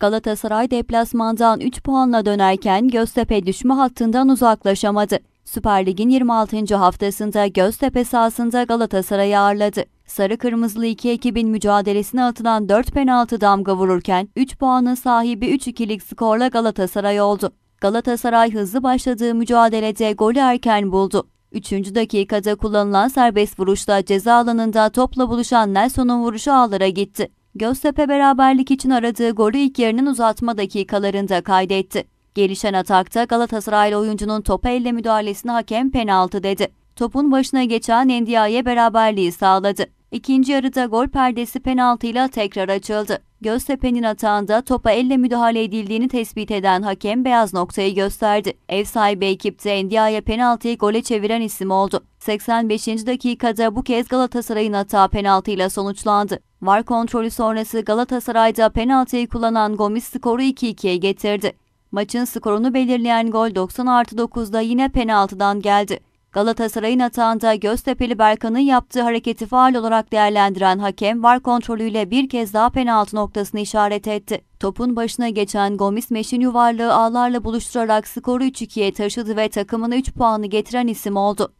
Galatasaray deplasmandan 3 puanla dönerken Göztepe düşme hattından uzaklaşamadı. Süper Lig'in 26. haftasında Göztepe sahasında Galatasaray'ı ağırladı. Sarı Kırmızılı iki ekibin mücadelesine atılan 4 penaltı damga vururken 3 puanın sahibi 3-2'lik skorla Galatasaray oldu. Galatasaray hızlı başladığı mücadelede golü erken buldu. 3. dakikada kullanılan serbest vuruşta ceza alanında topla buluşan Nelson'un vuruşu ağlara gitti. Göztepe beraberlik için aradığı golü ilk yarının uzatma dakikalarında kaydetti. Gelişen atakta Galatasaraylı oyuncunun topa elle müdahalesine hakem penaltı dedi. Topun başına geçen Endia'ya beraberliği sağladı. İkinci yarıda gol perdesi penaltıyla tekrar açıldı. Göztepe'nin atağında topa elle müdahale edildiğini tespit eden hakem beyaz noktayı gösterdi. Ev sahibi ekipte Endia'ya penaltıyı gole çeviren isim oldu. 85. dakikada bu kez Galatasaray'ın hata penaltıyla sonuçlandı. VAR kontrolü sonrası Galatasaray'da penaltıyı kullanan Gomis skoru 2-2'ye getirdi. Maçın skorunu belirleyen gol 90 artı 9'da yine penaltıdan geldi. Galatasaray'ın atağında Göztepe'li Berkan'ın yaptığı hareketi faal olarak değerlendiren hakem VAR kontrolüyle bir kez daha penaltı noktasını işaret etti. Topun başına geçen Gomis Meşin yuvarlığı ağlarla buluşturarak skoru 3-2'ye taşıdı ve takımına 3 puanı getiren isim oldu.